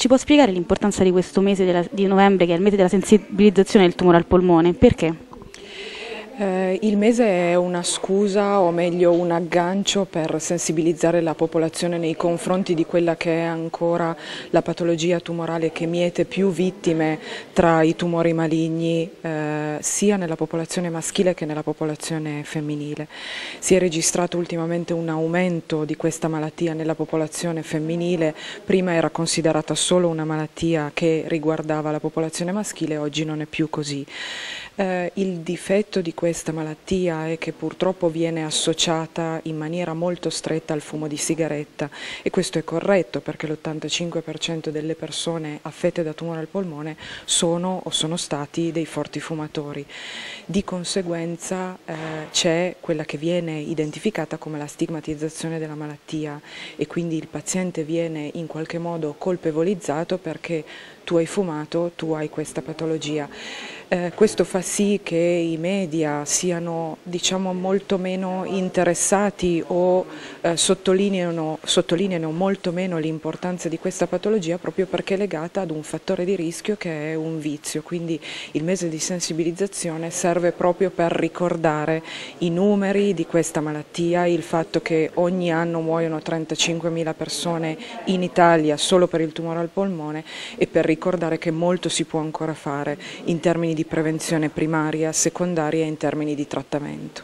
Ci può spiegare l'importanza di questo mese della, di novembre, che è il mese della sensibilizzazione del tumore al polmone? Perché? Eh, il mese è una scusa o meglio un aggancio per sensibilizzare la popolazione nei confronti di quella che è ancora la patologia tumorale che miete più vittime tra i tumori maligni eh, sia nella popolazione maschile che nella popolazione femminile. Si è registrato ultimamente un aumento di questa malattia nella popolazione femminile, prima era considerata solo una malattia che riguardava la popolazione maschile, oggi non è più così. Eh, il difetto di questa malattia è che purtroppo viene associata in maniera molto stretta al fumo di sigaretta e questo è corretto perché l'85% delle persone affette da tumore al polmone sono o sono stati dei forti fumatori. Di conseguenza eh, c'è quella che viene identificata come la stigmatizzazione della malattia e quindi il paziente viene in qualche modo colpevolizzato perché tu hai fumato, tu hai questa patologia. Eh, questo fa sì che i media siano diciamo, molto meno interessati o eh, sottolineano, sottolineano, molto meno l'importanza di questa patologia proprio perché è legata ad un fattore di rischio che è un vizio, quindi il mese di sensibilizzazione serve proprio per ricordare i numeri di questa malattia, il fatto che ogni anno muoiono 35.000 persone in Italia solo per il tumore al polmone e per ricordare che molto si può ancora fare in termini di prevenzione primaria, secondaria e in termini di trattamento.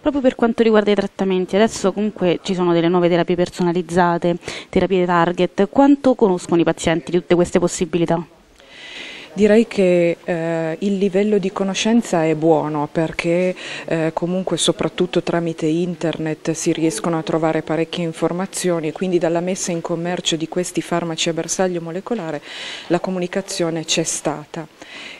Proprio per quanto riguarda i trattamenti, adesso comunque ci sono delle nuove terapie personalizzate, terapie target, quanto conoscono i pazienti di tutte queste possibilità? Direi che eh, il livello di conoscenza è buono perché eh, comunque soprattutto tramite internet si riescono a trovare parecchie informazioni e quindi dalla messa in commercio di questi farmaci a bersaglio molecolare la comunicazione c'è stata.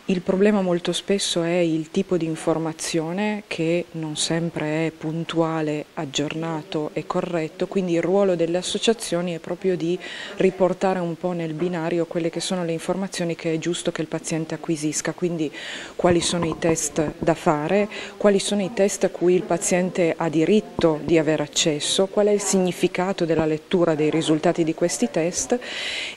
Il problema molto spesso è il tipo di informazione che non sempre è puntuale, aggiornato e corretto, quindi il ruolo delle associazioni è proprio di riportare un po' nel binario quelle che sono le informazioni che è giusto che il paziente acquisisca, quindi quali sono i test da fare, quali sono i test a cui il paziente ha diritto di avere accesso, qual è il significato della lettura dei risultati di questi test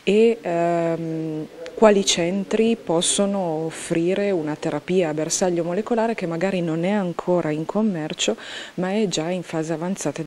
e ehm, quali centri possono offrire una terapia a bersaglio molecolare che magari non è ancora in commercio ma è già in fase avanzata